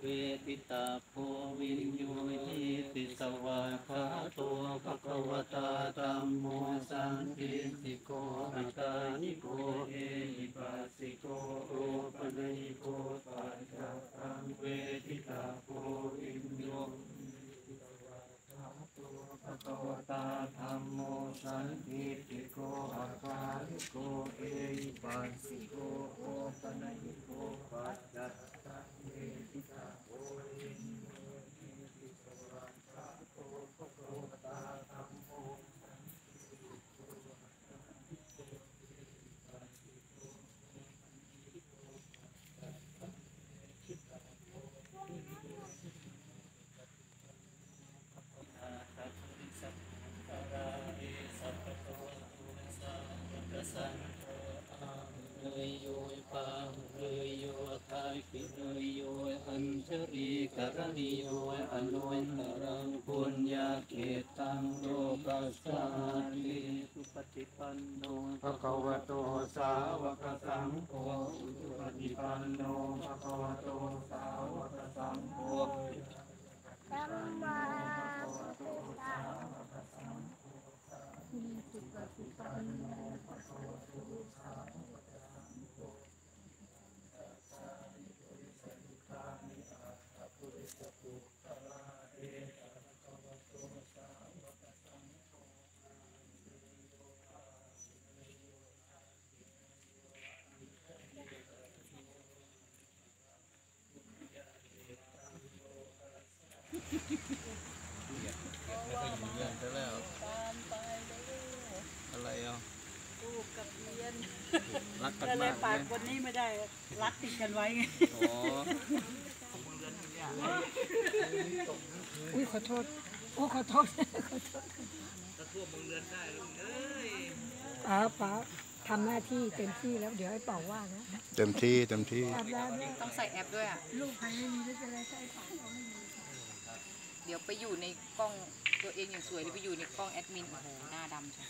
เวติตาโพวินโยหิติสวาคาโตภะคะวตาธัมโมสังคิสิโกอัตตานิโกเอหิปัสสิโกโอปะนิโกปัจจตังเวทิตาโพวินโยภะคะวตาธัมโมสันติติโกอาคาลิโกเอหิปัสสิโกโอปะนิโกปัจจัตตังเวทิตาโพวินโยหิติสวาคาโตภะคะวตาธัมโมสันติติโกอาทัพพิสัพพะราเอสัพพะโตตุสัพพะสังโฆอาเล ยโยปังเลยโยทายปิเลยโยอัญชรีกรณิโยอนุนรังปุญญาเกตังโลกัสสานิสุปฏิปันโนภะคะวะโตสาวกสังโฆสุปฏิปันโนภะคะวะโตสาวกสังโฆ สัมมาสัมพุทธัสสะมีสุปฏิปันโนภะคะวะโตสาวกสังโฆ เรื่องซะแล้ว ตามไปเลยอะไรอะลูกกับเรียนรักกันก็เลยมากปากเลยคนนี้ไม่ได้รัดติดกันไว้ไง อ๋อ อุ้ยขอโทษ โอ้ขอโทษ ขอโทษป้าป้าทำหน้าที่เต็มที่แล้วเดี๋ยวให้เป่าว่านะเต็มที่เต็มที่อาบน้ำเนี่ยต้องใส่แอปด้วยอะ ลูกใครไม่มีไม่เป็นไรใส่ป่าเอาไม่มีเดี๋ยวไปอยู่ในกล้องตัวเองอย่างสวยเดี๋ยวไปอยู่ในกล้องแอดมินโอ้โหหน้าดำใช่